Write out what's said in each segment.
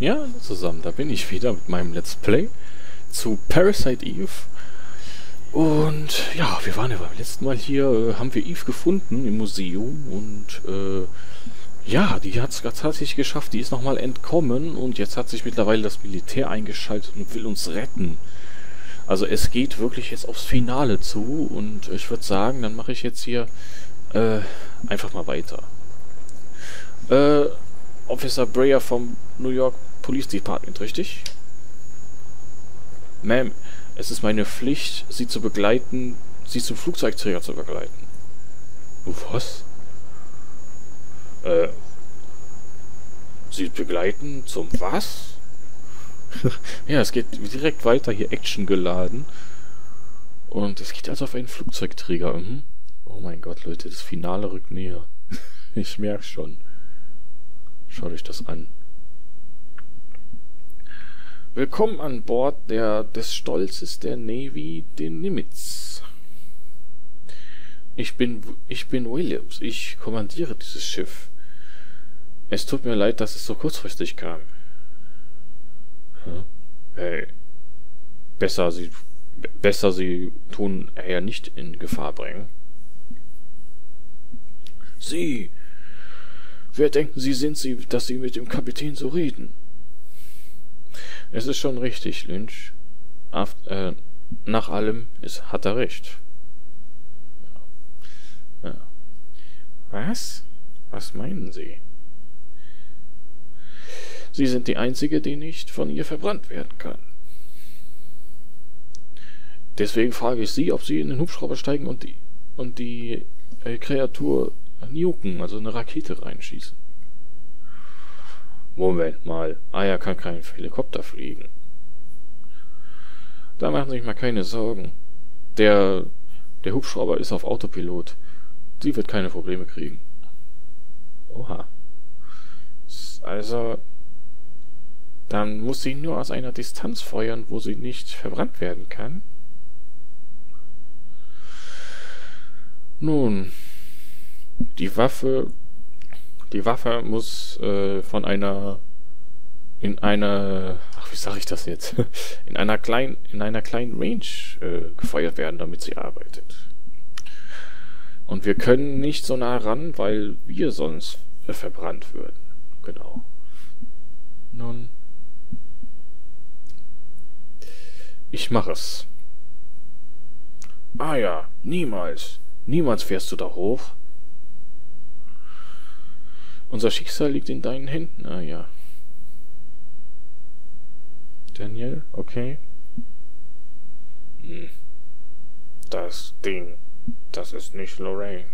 Ja, zusammen, da bin ich wieder mit meinem Let's Play zu Parasite Eve. Und ja, wir waren ja beim letzten Mal hier, äh, haben wir Eve gefunden im Museum und äh, ja, die hat es tatsächlich geschafft, die ist nochmal entkommen und jetzt hat sich mittlerweile das Militär eingeschaltet und will uns retten. Also es geht wirklich jetzt aufs Finale zu und ich würde sagen, dann mache ich jetzt hier äh, einfach mal weiter. Äh, Officer Breyer vom New York Police Department, richtig? Ma'am, es ist meine Pflicht, Sie zu begleiten, Sie zum Flugzeugträger zu begleiten. Was? Äh, Sie begleiten zum was? ja, es geht direkt weiter, hier Action geladen. Und es geht also auf einen Flugzeugträger. Mhm. Oh mein Gott, Leute, das Finale rückt näher. ich merke schon. Schaut euch das an. Willkommen an Bord der, des Stolzes der Navy, den Nimitz. Ich bin, ich bin Williams. Ich kommandiere dieses Schiff. Es tut mir leid, dass es so kurzfristig kam. Hm? Hey. Besser sie, besser sie tun eher nicht in Gefahr bringen. Sie! Wer denken Sie sind Sie, dass Sie mit dem Kapitän so reden? Es ist schon richtig, Lynch. Af äh, nach allem ist, hat er recht. Ja. Ja. Was? Was meinen Sie? Sie sind die Einzige, die nicht von ihr verbrannt werden kann. Deswegen frage ich Sie, ob Sie in den Hubschrauber steigen und die, und die äh, Kreatur nuken, also eine Rakete reinschießen. Moment mal, Aya kann keinen Helikopter fliegen. Da machen Sie sich mal keine Sorgen. Der, der Hubschrauber ist auf Autopilot. Sie wird keine Probleme kriegen. Oha. Also, dann muss sie nur aus einer Distanz feuern, wo sie nicht verbrannt werden kann. Nun, die Waffe die Waffe muss äh, von einer in einer ach wie sage ich das jetzt in einer kleinen in einer kleinen Range äh, gefeuert werden, damit sie arbeitet. Und wir können nicht so nah ran, weil wir sonst äh, verbrannt würden. Genau. Nun ich mache es. Ah ja, niemals. Niemals fährst du da hoch. Unser Schicksal liegt in deinen Händen. Ah ja. Daniel, okay. Hm. Das Ding, das ist nicht Lorraine.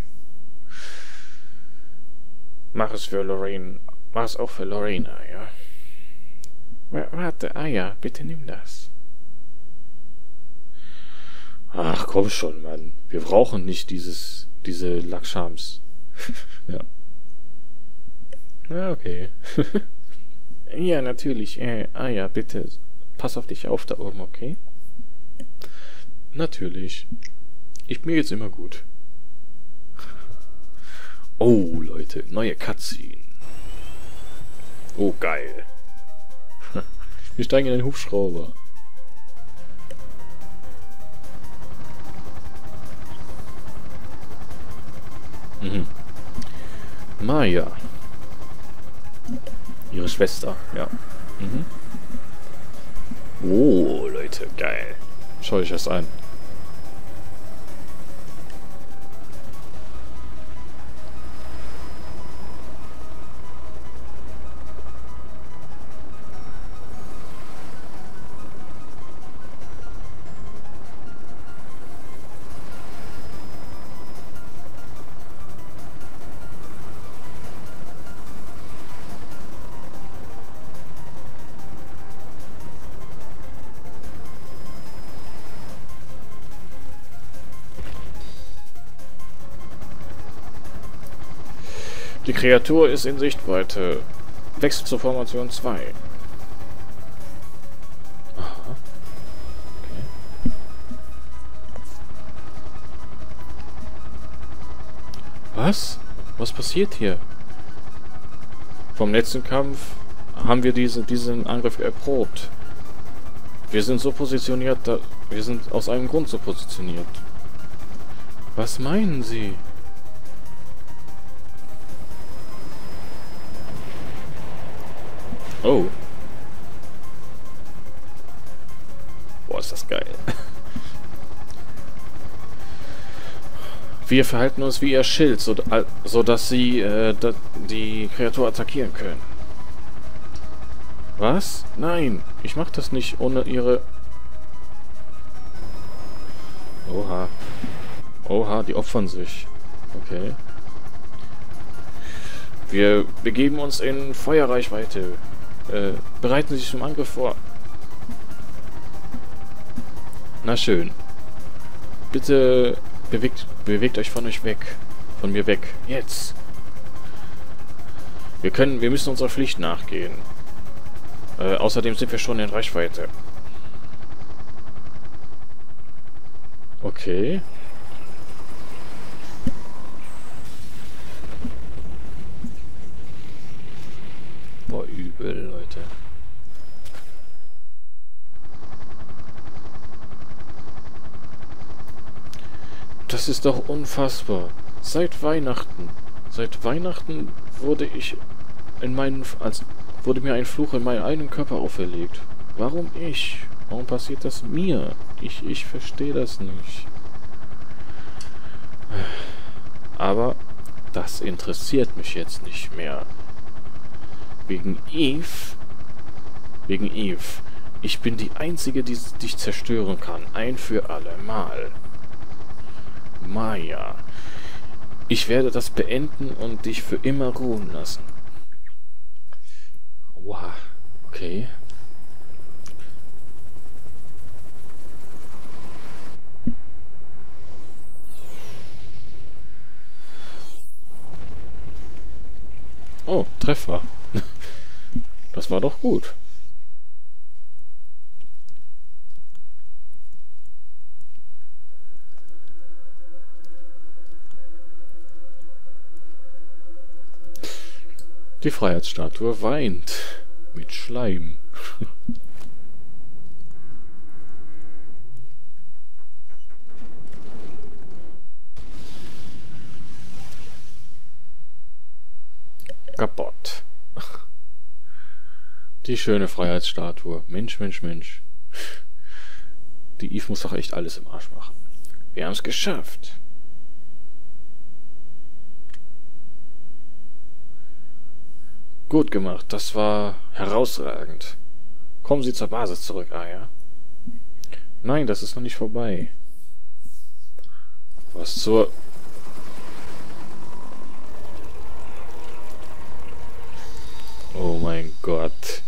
Mach es für Lorraine. Mach es auch für Lorena, ja? Warte, ah ja, bitte nimm das. Ach, komm schon, Mann. Wir brauchen nicht dieses, diese Lackschams. ja. Ja, okay. ja, natürlich. Äh, ah ja, bitte. Pass auf dich auf da oben, okay? Natürlich. Ich mir geht's immer gut. Oh, Leute, neue Cutscene. Oh, geil. Wir steigen in einen Hubschrauber. Mhm. Maya. Ihre Schwester, ja. Mhm. Oh, Leute, geil. Schau ich das an. Kreatur ist in Sichtweite. Wechsel zur Formation 2. Aha. Okay. Was? Was passiert hier? Vom letzten Kampf haben wir diese, diesen Angriff erprobt. Wir sind so positioniert, da, wir sind aus einem Grund so positioniert. Was meinen Sie? Oh. Boah, ist das geil. Wir verhalten uns wie ihr Schild, so, so dass sie äh, die Kreatur attackieren können. Was? Nein, ich mach das nicht ohne ihre... Oha. Oha, die opfern sich. Okay. Wir begeben uns in Feuerreichweite. Äh, bereiten Sie sich zum Angriff vor. Na schön. Bitte bewegt, bewegt euch von euch weg. Von mir weg. Jetzt. Wir können, wir müssen unserer Pflicht nachgehen. Äh, außerdem sind wir schon in Reichweite. Okay. Übel, Leute. Das ist doch unfassbar. Seit Weihnachten. Seit Weihnachten wurde ich in meinen... als wurde mir ein Fluch in meinen eigenen Körper auferlegt. Warum ich? Warum passiert das mir? Ich, ich verstehe das nicht. Aber das interessiert mich jetzt nicht mehr. Wegen Eve? Wegen Eve. Ich bin die Einzige, die dich zerstören kann. Ein für alle Mal. Maya. Ich werde das beenden und dich für immer ruhen lassen. Wow. Okay. Oh, Treffer. Das war doch gut. Die Freiheitsstatue weint. Mit Schleim. Kaputt. Die schöne Freiheitsstatue. Mensch, Mensch, Mensch. Die Eve muss doch echt alles im Arsch machen. Wir haben es geschafft. Gut gemacht, das war herausragend. Kommen Sie zur Basis zurück, Aya. Nein, das ist noch nicht vorbei. Was zur... Oh mein Gott.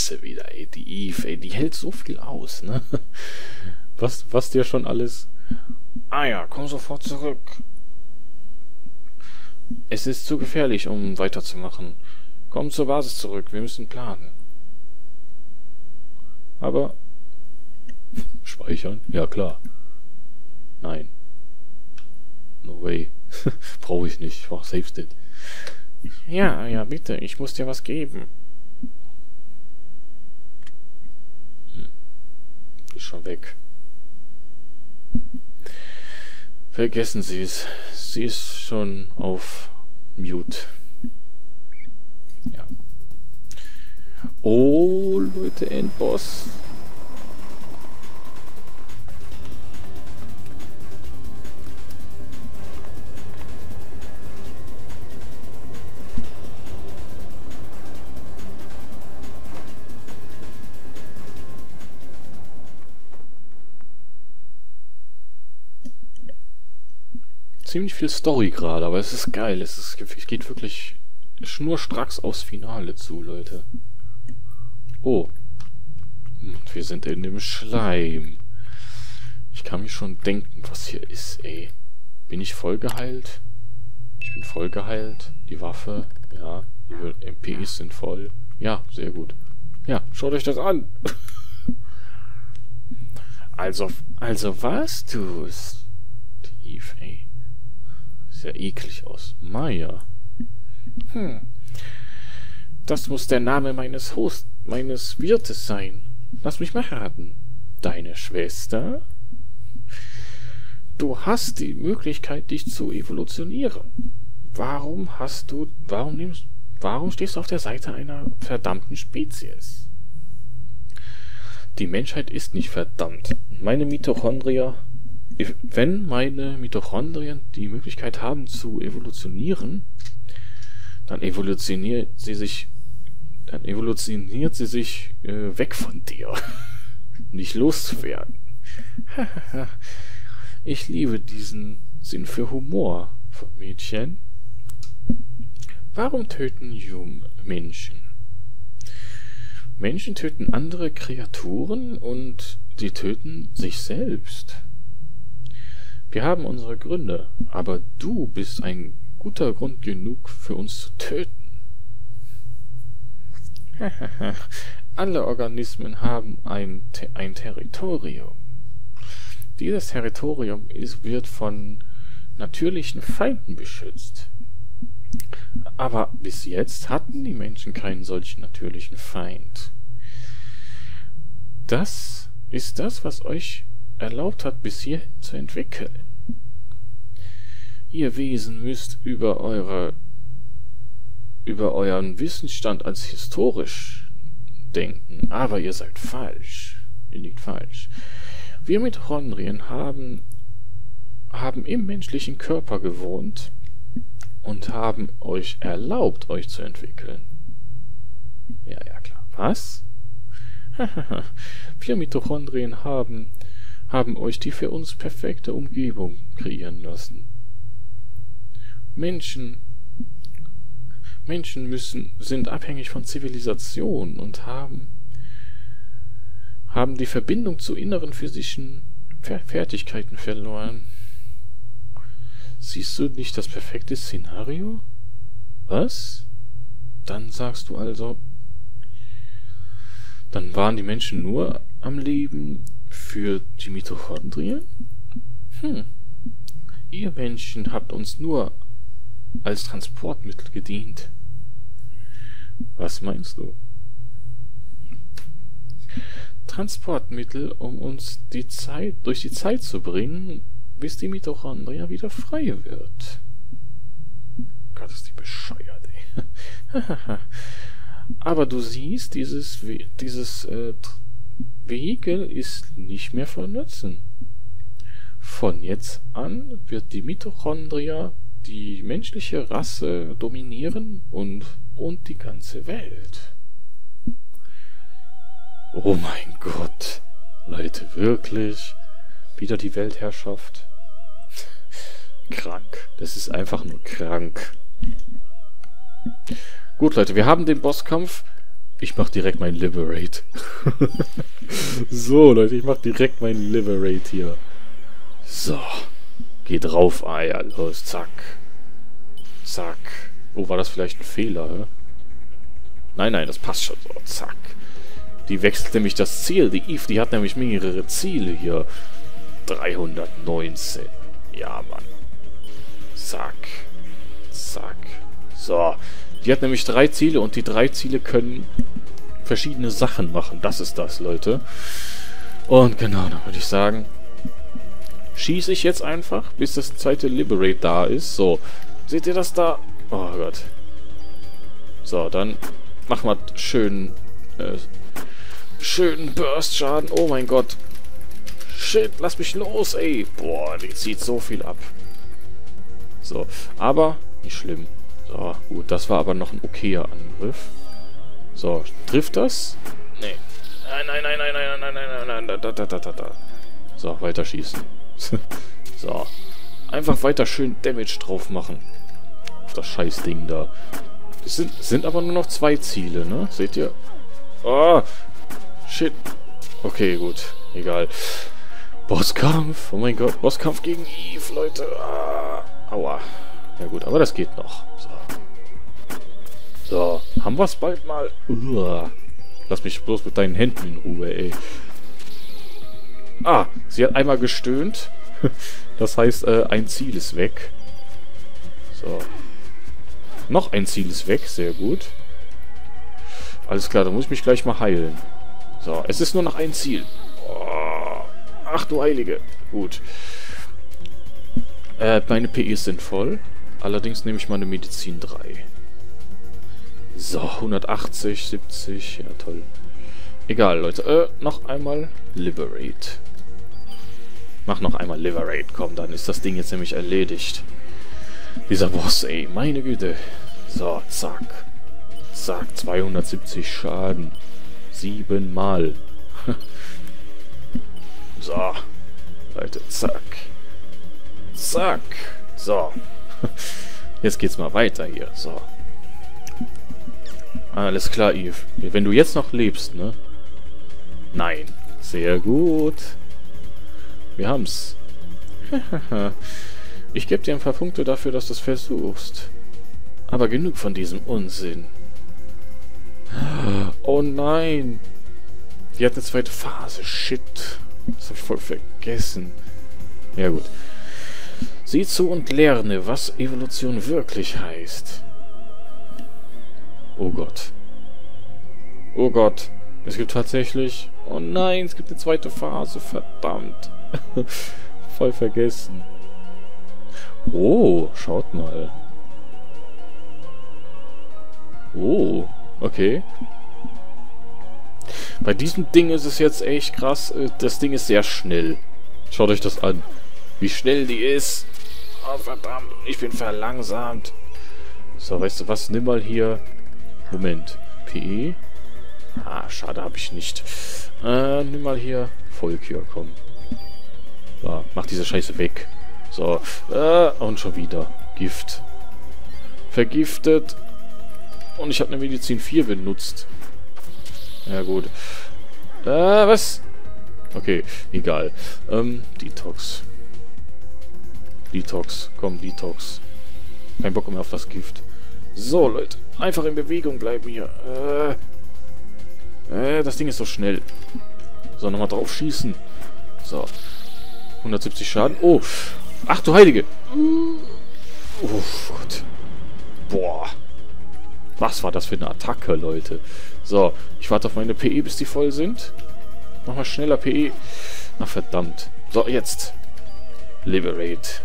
Scheiße wieder, ey. Die Eve, ey, die hält so viel aus, ne? Was, was dir schon alles... Ah ja, komm sofort zurück. Es ist zu gefährlich, um weiterzumachen. Komm zur Basis zurück, wir müssen planen. Aber... Speichern? Ja, klar. Nein. No way. Brauche ich nicht. Ich Save State. Ja, ja, bitte. Ich muss dir was geben. Ist schon weg. Vergessen Sie es. Sie ist schon auf Mute. Ja. Oh, Leute, Endboss. Ziemlich viel Story gerade, aber es ist geil. Es, ist, es geht wirklich schnurstracks aufs Finale zu, Leute. Oh. Wir sind in dem Schleim. Ich kann mir schon denken, was hier ist, ey. Bin ich voll geheilt? Ich bin voll geheilt. Die Waffe, ja, MPs sind voll. Ja, sehr gut. Ja, schaut euch das an. also, also was tust? Tief, ey. Ja eklig aus. Maya. Hm. Das muss der Name meines Host, meines Wirtes sein. Lass mich mal raten. Deine Schwester? Du hast die Möglichkeit, dich zu evolutionieren. Warum hast du, warum nimmst, warum stehst du auf der Seite einer verdammten Spezies? Die Menschheit ist nicht verdammt. Meine Mitochondria, wenn meine Mitochondrien die Möglichkeit haben zu evolutionieren, dann evolutioniert sie sich, dann evolutioniert sie sich äh, weg von dir. nicht loszuwerden. ich liebe diesen Sinn für Humor von Mädchen. Warum töten Jung Menschen? Menschen töten andere Kreaturen und sie töten sich selbst. Wir haben unsere Gründe, aber du bist ein guter Grund genug für uns zu töten. Alle Organismen haben ein, ein Territorium. Dieses Territorium ist, wird von natürlichen Feinden beschützt. Aber bis jetzt hatten die Menschen keinen solchen natürlichen Feind. Das ist das, was euch erlaubt hat, bis hierhin zu entwickeln. Ihr Wesen müsst über eure über euren Wissensstand als historisch denken, aber ihr seid falsch. Ihr liegt falsch. Wir Mitochondrien haben haben im menschlichen Körper gewohnt und haben euch erlaubt, euch zu entwickeln. Ja, ja, klar. Was? Wir Mitochondrien haben, haben euch die für uns perfekte Umgebung kreieren lassen. Menschen, Menschen müssen, sind abhängig von Zivilisation und haben, haben die Verbindung zu inneren physischen Fertigkeiten verloren. Siehst du nicht das perfekte Szenario? Was? Dann sagst du also, dann waren die Menschen nur am Leben für die Mitochondrien? Hm. Ihr Menschen habt uns nur als Transportmittel gedient. Was meinst du? Transportmittel, um uns die Zeit durch die Zeit zu bringen, bis die Mitochondria wieder frei wird. Gott, ist die bescheuert, ey. Aber du siehst, dieses, dieses äh, Vehikel ist nicht mehr von Nutzen. Von jetzt an wird die Mitochondria die menschliche Rasse dominieren und, und die ganze Welt. Oh mein Gott. Leute, wirklich? Wieder die Weltherrschaft? krank. Das ist einfach nur krank. Gut, Leute, wir haben den Bosskampf. Ich mach direkt mein Liberate. so, Leute, ich mach direkt mein Liberate hier. So. Geh drauf, Eier. Los, zack. Zack. Oh, war das vielleicht ein Fehler, hä? Nein, nein, das passt schon so. Zack. Die wechselt nämlich das Ziel. Die Eve, die hat nämlich mehrere Ziele hier. 319. Ja, Mann. Zack. Zack. So. Die hat nämlich drei Ziele und die drei Ziele können verschiedene Sachen machen. Das ist das, Leute. Und genau, dann würde ich sagen, schieße ich jetzt einfach, bis das zweite Liberate da ist. So, seht ihr das da? Oh Gott. So, dann machen wir schön, äh, schönen Burst-Schaden. Oh mein Gott. Shit, lass mich los, ey. Boah, die zieht so viel ab. So, aber nicht schlimm. So, gut, das war aber noch ein okayer Angriff. So, trifft das? Nee. Nein, nein, nein, nein, nein, nein, nein, nein, nein, da, da, da, da, da. So, weiter schießen. so. Einfach weiter schön Damage drauf machen. Auf das scheiß Ding da. Das sind, sind aber nur noch zwei Ziele, ne? Seht ihr? Oh! Shit. Okay, gut. Egal. Bosskampf. Oh mein Gott. Bosskampf gegen Eve, Leute. Ah. Aua. Ja gut, aber das geht noch. So. So, haben wir es bald mal? Uah. Lass mich bloß mit deinen Händen in Ruhe, ey. Ah, sie hat einmal gestöhnt. Das heißt, äh, ein Ziel ist weg. So. Noch ein Ziel ist weg, sehr gut. Alles klar, dann muss ich mich gleich mal heilen. So, es ist nur noch ein Ziel. Oh, ach du Heilige. Gut. Äh, meine PEs sind voll. Allerdings nehme ich meine Medizin 3. So, 180, 70. Ja, toll. Egal, Leute. Äh, noch einmal Liberate. Mach noch einmal Liberate. Komm, dann ist das Ding jetzt nämlich erledigt. Dieser Boss, ey. Meine Güte. So, zack. Zack, 270 Schaden. Siebenmal. so. Leute, zack. Zack. So. Jetzt geht's mal weiter hier. So. Alles klar, Eve. Wenn du jetzt noch lebst, ne? Nein. Sehr gut. Wir haben's. ich gebe dir ein paar Punkte dafür, dass du es versuchst. Aber genug von diesem Unsinn. Oh nein. Die hat eine zweite Phase. Shit. Das habe ich voll vergessen. Ja gut. Sieh zu und lerne, was Evolution wirklich heißt. Oh Gott. Oh Gott. Es gibt tatsächlich... Oh nein, es gibt eine zweite Phase. Verdammt. Voll vergessen. Oh, schaut mal. Oh, okay. Bei diesem Ding ist es jetzt echt krass. Äh, das Ding ist sehr schnell. Schaut euch das an. Wie schnell die ist. Oh, verdammt. Ich bin verlangsamt. So, weißt du was? Nimm mal hier... Moment. PE? Ah, schade, habe ich nicht. Äh, nimm mal hier Volkür, komm. So, mach diese Scheiße weg. So, äh, und schon wieder. Gift. Vergiftet. Und ich habe eine Medizin 4 benutzt. Ja, gut. Äh, was? Okay, egal. Ähm, Detox. Detox. Komm, Detox. Kein Bock mehr auf das Gift. So, Leute. Einfach in Bewegung bleiben hier. Äh, äh das Ding ist so schnell. So, nochmal drauf schießen. So. 170 Schaden. Oh. Ach du Heilige. Oh Gott. Boah. Was war das für eine Attacke, Leute? So, ich warte auf meine PE, bis die voll sind. Mach mal schneller PE. Ach, verdammt. So, jetzt. Liberate.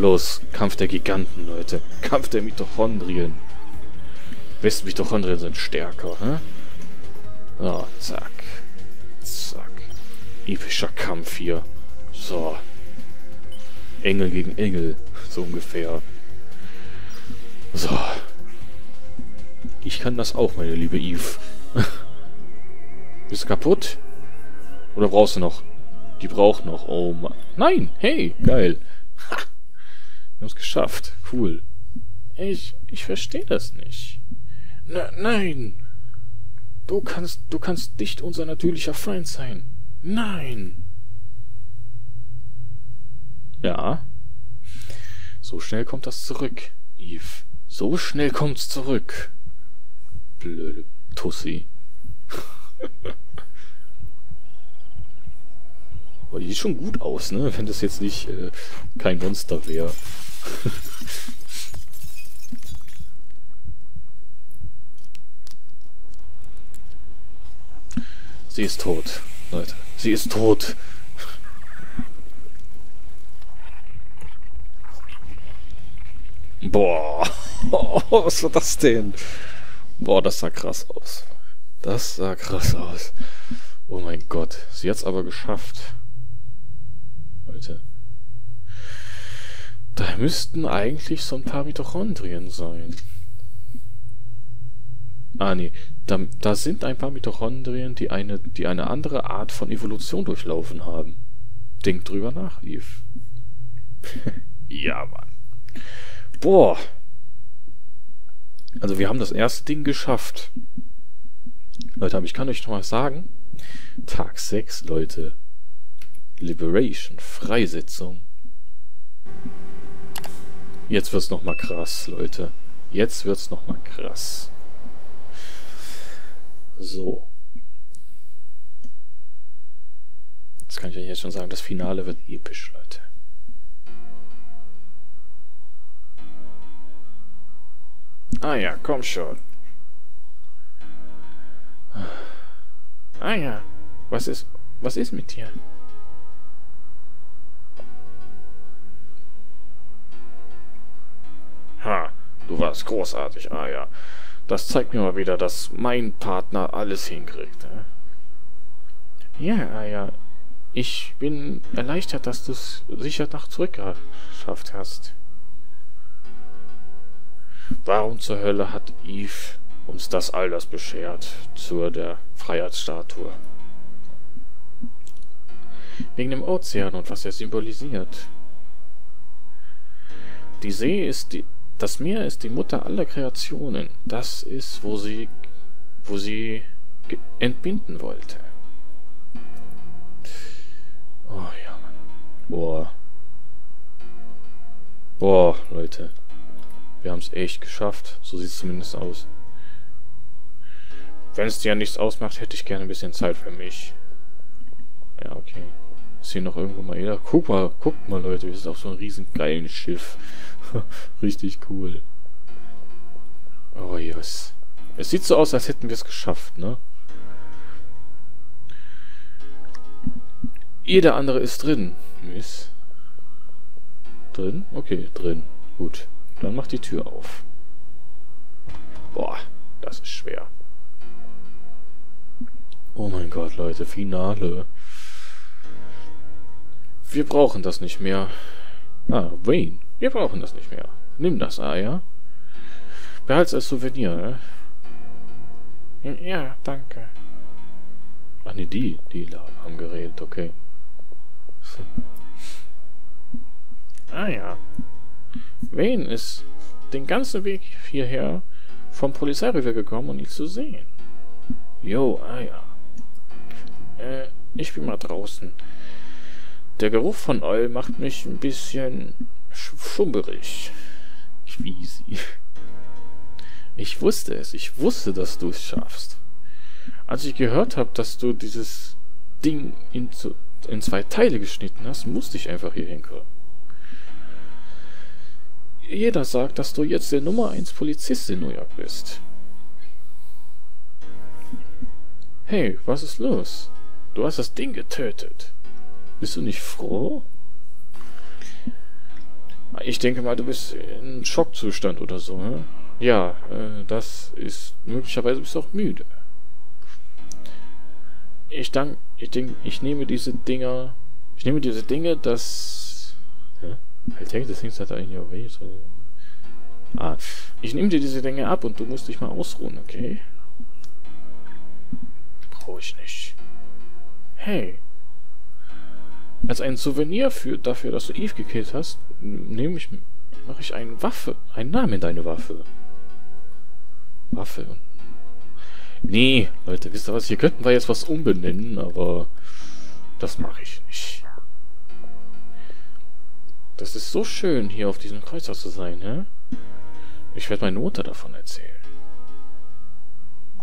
Los, Kampf der Giganten, Leute. Kampf der Mitochondrien. Wessen Mitochondrien sind stärker, hä? So, zack. Zack. Epischer Kampf hier. So. Engel gegen Engel, so ungefähr. So. Ich kann das auch, meine liebe Eve. Bist du kaputt? Oder brauchst du noch? Die braucht noch. Oh Mann. Nein! Hey! Geil. Ha. Wir haben es geschafft. Cool. Ich, ich verstehe das nicht. Na, nein! Du kannst, du kannst nicht unser natürlicher Feind sein. Nein! Ja. So schnell kommt das zurück, Eve. So schnell kommt's zurück. Blöde Tussi. Aber die sieht schon gut aus, ne? Wenn das jetzt nicht äh, kein Monster wäre. Sie ist tot, Leute. Sie ist tot. Boah. was war das denn? Boah, das sah krass aus. Das sah krass aus. Oh mein Gott. Sie hat's aber geschafft. Leute. Da müssten eigentlich so ein paar Mitochondrien sein. Ah, nee. Da, da sind ein paar Mitochondrien, die eine, die eine andere Art von Evolution durchlaufen haben. Denk drüber nach, Eve. ja, Mann. Boah. Also wir haben das erste Ding geschafft. Leute, aber ich kann euch noch mal sagen, Tag 6, Leute. Liberation, Freisetzung. Jetzt wird's noch mal krass, Leute. Jetzt wird's noch mal krass. So. Jetzt kann ich euch jetzt schon sagen, das Finale wird episch, Leute. Ah ja, komm schon. Ah ja, was ist, was ist mit dir? Ha, du warst großartig, ah ja. Das zeigt mir mal wieder, dass mein Partner alles hinkriegt. Ja, ah ja. Ich bin erleichtert, dass du es sicher nach zurückgeschafft hast. Warum zur Hölle hat Eve uns das all das beschert zu der Freiheitsstatue? Wegen dem Ozean und was er symbolisiert. Die See ist die, das Meer ist die Mutter aller Kreationen. Das ist, wo sie, wo sie entbinden wollte. Oh ja, Mann. Boah. Boah, Leute. Wir haben es echt geschafft. So sieht es zumindest aus. Wenn es dir ja nichts ausmacht, hätte ich gerne ein bisschen Zeit für mich. Ja, okay. Ist hier noch irgendwo mal jeder? Guck mal, guckt mal, Leute. Wir sind auf so einem riesen geilen Schiff. Richtig cool. Oh, yes. Es sieht so aus, als hätten wir es geschafft, ne? Jeder andere ist drin. Miss. Drin? Okay, drin. Gut. Dann mach die Tür auf. Boah, das ist schwer. Oh mein Gott, Leute, Finale. Wir brauchen das nicht mehr. Ah, Wayne. Wir brauchen das nicht mehr. Nimm das Eier. Behalt's als Souvenir, äh? Ja, danke. Ah, ne, die, die haben geredet, okay. ah ja. Wayne ist den ganzen Weg hierher vom Polizeirevier gekommen, um ihn zu sehen. Jo, ah ja. Äh, ich bin mal draußen. Der Geruch von Öl macht mich ein bisschen schummerig. Queasy. Ich wusste es. Ich wusste, dass du es schaffst. Als ich gehört habe, dass du dieses Ding in, in zwei Teile geschnitten hast, musste ich einfach hier hinkommen. Jeder sagt, dass du jetzt der Nummer 1 Polizist in New York bist. Hey, was ist los? Du hast das Ding getötet. Bist du nicht froh? Ich denke mal, du bist in Schockzustand oder so, ne? Ja, äh, das ist... Möglicherweise bist du auch müde. Ich dank... Ich denke, ich nehme diese Dinger... Ich nehme diese Dinge, das... Hä? I take the things that are in your way, so... Ah, ich nehme dir diese Dinge ab und du musst dich mal ausruhen, okay? Brauche ich nicht. Hey, als ein Souvenir für, dafür, dass du Eve gekillt hast, nehme ich, mache ich eine Waffe, einen Namen in deine Waffe. Waffe. Nee, Leute, wisst ihr was? Hier könnten wir jetzt was umbenennen, aber das mache ich nicht. Das ist so schön, hier auf diesem Kreuzer zu sein, hä? Ich werde meine Mutter davon erzählen.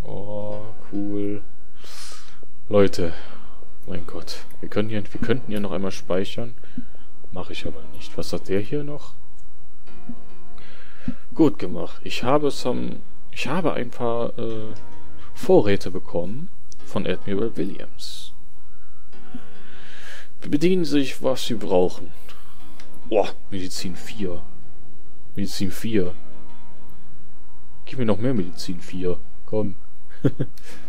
Oh, cool. Leute, mein Gott. Wir, können hier, wir könnten hier noch einmal speichern. Mache ich aber nicht. Was hat der hier noch? Gut gemacht. Ich habe some, ich habe ein paar äh, Vorräte bekommen von Admiral Williams. Bedienen sich, was sie brauchen. Boah, Medizin 4. Medizin 4. Gib mir noch mehr Medizin 4. Komm.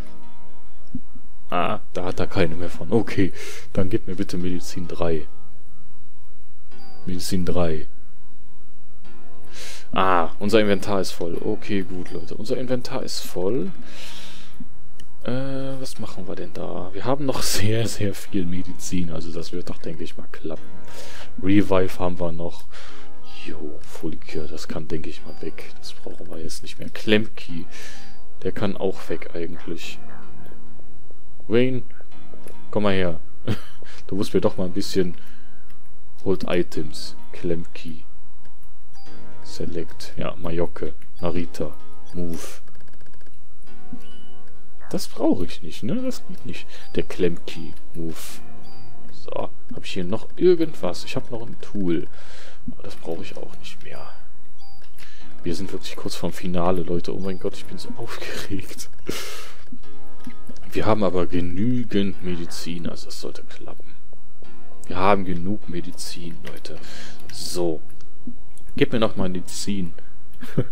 Ah, da hat er keine mehr von. Okay, dann gib mir bitte Medizin 3. Medizin 3. Ah, unser Inventar ist voll. Okay, gut, Leute. Unser Inventar ist voll. Äh, was machen wir denn da? Wir haben noch sehr, sehr viel Medizin. Also das wird doch, denke ich mal, klappen. Revive haben wir noch. Jo, Fulcure, das kann, denke ich mal, weg. Das brauchen wir jetzt nicht mehr. Klemmkey, der kann auch weg eigentlich. Wayne, komm mal her. Du musst mir doch mal ein bisschen... Hold Items. Key. Select. Ja, Majoke. Narita. Move. Das brauche ich nicht, ne? Das geht nicht. Der Klemmkey-Move. So, habe ich hier noch irgendwas? Ich habe noch ein Tool. Aber das brauche ich auch nicht mehr. Wir sind wirklich kurz vorm Finale, Leute. Oh mein Gott, ich bin so aufgeregt. Wir haben aber genügend Medizin, also das sollte klappen. Wir haben genug Medizin, Leute. So. Gib mir noch mal Medizin.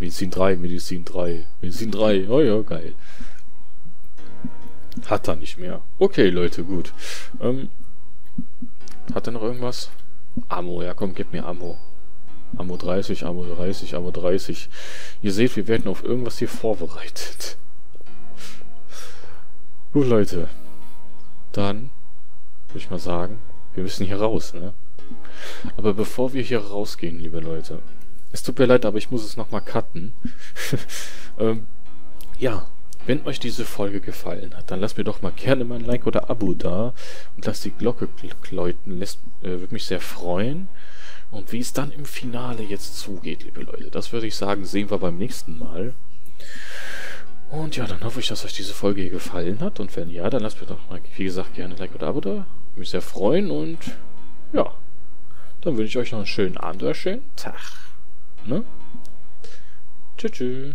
Medizin 3, Medizin 3, Medizin 3. Oh ja, geil. Hat er nicht mehr. Okay, Leute, gut. Ähm, hat er noch irgendwas? Ammo, ja komm, gib mir Ammo. Ammo 30, Ammo 30, Ammo 30. Ihr seht, wir werden auf irgendwas hier vorbereitet. Gut, Leute. Dann würde ich mal sagen, wir müssen hier raus, ne? Aber bevor wir hier rausgehen, liebe Leute, es tut mir leid, aber ich muss es nochmal cutten. ähm, ja, wenn euch diese Folge gefallen hat, dann lasst mir doch mal gerne mal ein Like oder Abo da und lasst die Glocke läuten, lässt, äh, würde mich sehr freuen. Und wie es dann im Finale jetzt zugeht, liebe Leute, das würde ich sagen, sehen wir beim nächsten Mal. Und ja, dann hoffe ich, dass euch diese Folge hier gefallen hat. Und wenn ja, dann lasst mir doch mal, wie gesagt, gerne Like oder Abo da. Mich sehr freuen und ja, dann wünsche ich euch noch einen schönen Abend oder schönen Tag. Ne? Tschüss. tschüss.